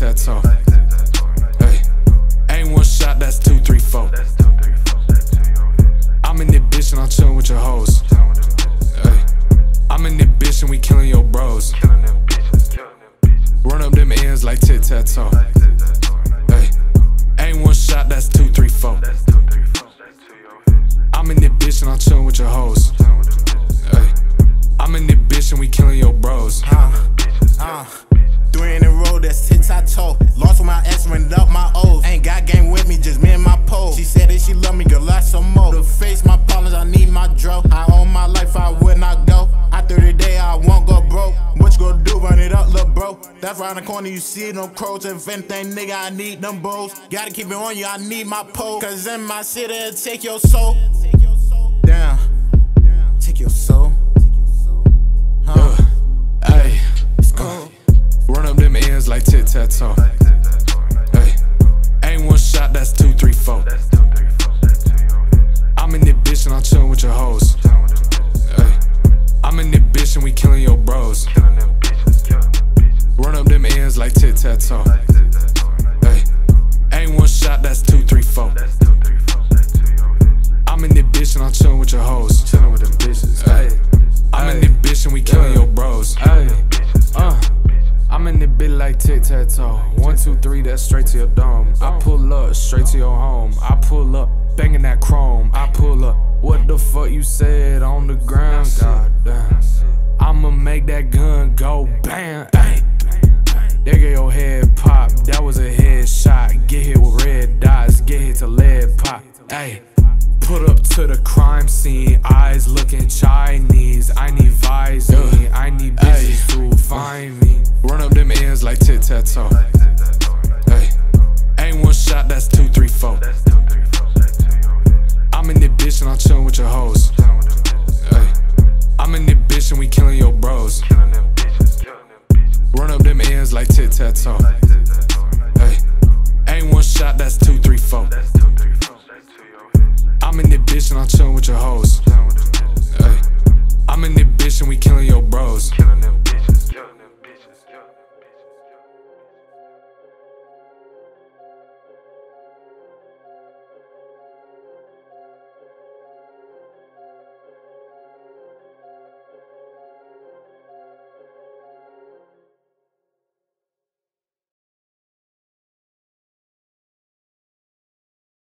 tic. Hey, ain't one shot, that's two, three, four. I'm in this bitch and I'm chillin' with your hoes. Hey, I'm in this bitch and we killin' your bros. Run up them ends like tic tac toe. That's in the corner, you see no crows. If anything, nigga, I need them bros. Gotta keep it on you, I need my pole. Cause in my city, it'll take your soul. Damn. Take your soul. Huh? Hey, cold. run up them ends like tic tac toe. Hey, ain't one shot, that's two, three, four. I'm in this bitch and I'm chillin' with your hoes. Hey, I'm in this bitch and we killin' your bros. Run up them ends like tic tac toe. Hey, ain't one shot, that's two, three, four. I'm in this bitch and I'm chillin' with your hoes. Chillin' with them bitches. Hey, I'm in this bitch and we killin' your bros. hey, uh. I'm in the bit like tic tac toe. One, two, three, that's straight to your dome. I pull up, straight to your home. I pull up, banging that chrome. I pull up, what the fuck you said on the ground? God damn. I'ma make that gun up to the crime scene. Eyes looking Chinese. I need Visine. I need bitches to find me. Run up them ends like tic tac toe. Hey, ain't one shot, that's two, three, four. I'm in this bitch and I'm chillin' with your hoes. Hey, I'm in this bitch and we killin' your bros. Run up them ends like tic tac toe. Hey, ain't one shot, that's two, three, four. Bitch and I'm chillin' with your hoes. Hey, I'm in this bitch and we killin' your bros.